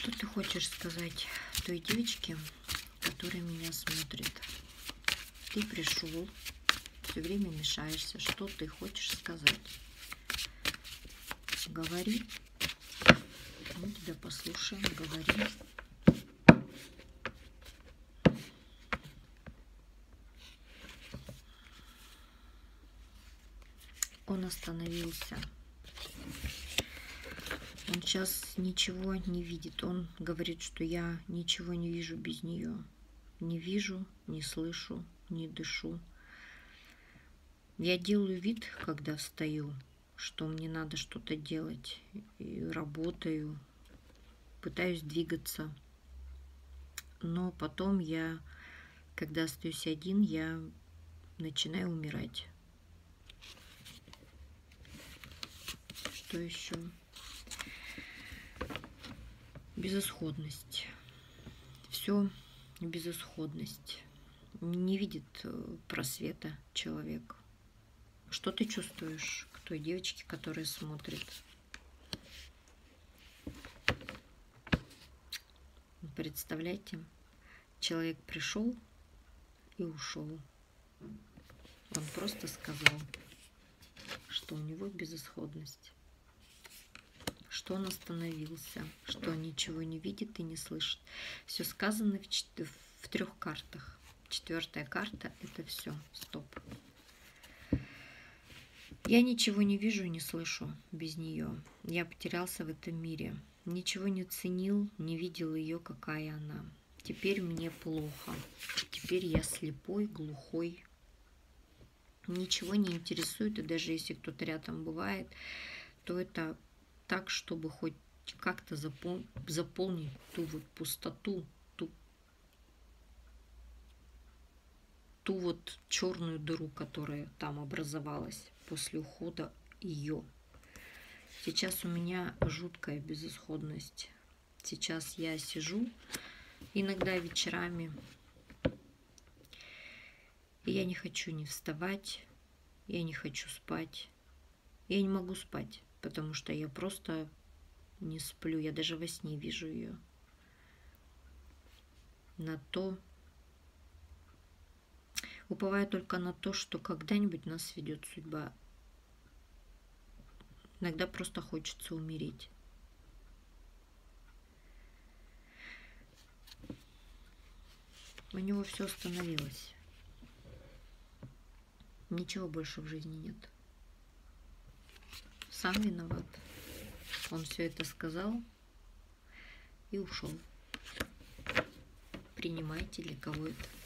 Что ты хочешь сказать той девочке, которая меня смотрит? Ты пришел, все время мешаешься. Что ты хочешь сказать? Говори. Мы тебя послушаем. Говори. Он остановился. Сейчас ничего не видит. Он говорит, что я ничего не вижу без нее. Не вижу, не слышу, не дышу. Я делаю вид, когда встаю, что мне надо что-то делать. И работаю, пытаюсь двигаться. Но потом я, когда остаюсь один, я начинаю умирать. Что еще? Безысходность. Все безысходность. Не видит э, просвета человек. Что ты чувствуешь к той девочке, которая смотрит? Представляете, человек пришел и ушел. Он просто сказал, что у него безысходность что он остановился, что ничего не видит и не слышит. Все сказано в, в трех картах. Четвертая карта – это все. Стоп. Я ничего не вижу и не слышу без нее. Я потерялся в этом мире. Ничего не ценил, не видел ее, какая она. Теперь мне плохо. Теперь я слепой, глухой. Ничего не интересует, и даже если кто-то рядом бывает, то это так, чтобы хоть как-то запол заполнить ту вот пустоту, ту, ту вот черную дыру, которая там образовалась после ухода ее. Сейчас у меня жуткая безысходность. Сейчас я сижу иногда вечерами, я не хочу не вставать, я не хочу спать, я не могу спать потому что я просто не сплю, я даже во сне вижу ее. На то, уповаю только на то, что когда-нибудь нас сведет судьба. Иногда просто хочется умереть. У него все остановилось. Ничего больше в жизни нет сам виноват. Он все это сказал и ушел. Принимайте для кого это.